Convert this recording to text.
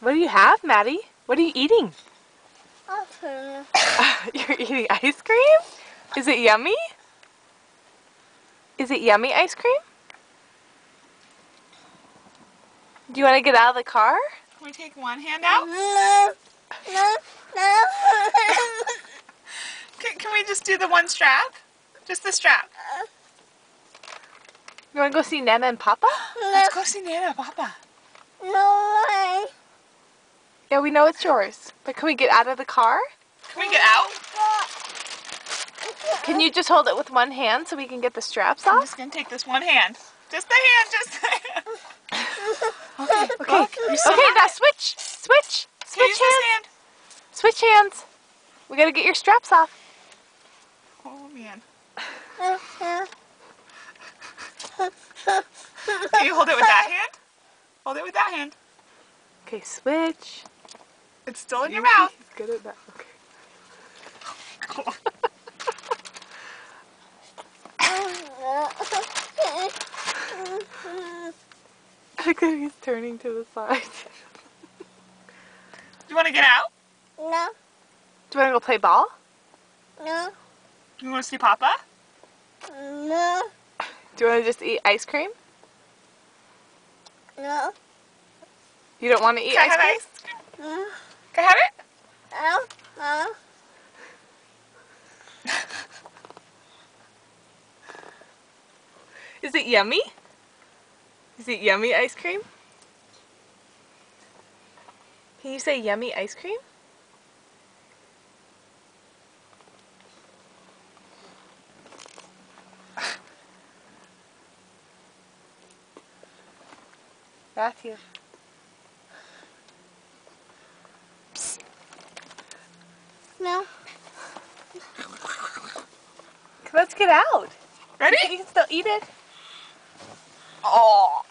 What do you have, Maddie? What are you eating? Awesome. You're eating ice cream? Is it yummy? Is it yummy ice cream? Do you want to get out of the car? Can we take one hand out? No, no, no. Can, can we just do the one strap? Just the strap. You want to go see Nana and Papa? Let's go see Nana, and Papa. No way. Yeah, we know it's yours. But can we get out of the car? Can we get out? Can you just hold it with one hand so we can get the straps off? I'm just gonna take this one hand. Just the hand, just the hand. Okay, Okay. look, you still Okay, now it. switch. Switch. Okay, use Switch hands. hand. Switch hands. We gotta get your straps off. Oh man. Can you hold it with that hand? Hold it with that hand. Okay, switch. It's still in your mouth. He's good at that. Okay. Look at he's turning to the side. Do you want to get out? No, Do you wanna go play ball? no, You want to see Papa? no, Do you wanna just eat ice cream? no, You don't wanna eat Can I ice have cream? ice cream? no, Can I have it? no, no. Is it yummy? Is it yummy ice cream? Can you say yummy ice cream? Matthew. No. Let's get out. Ready? You can still eat it. Oh.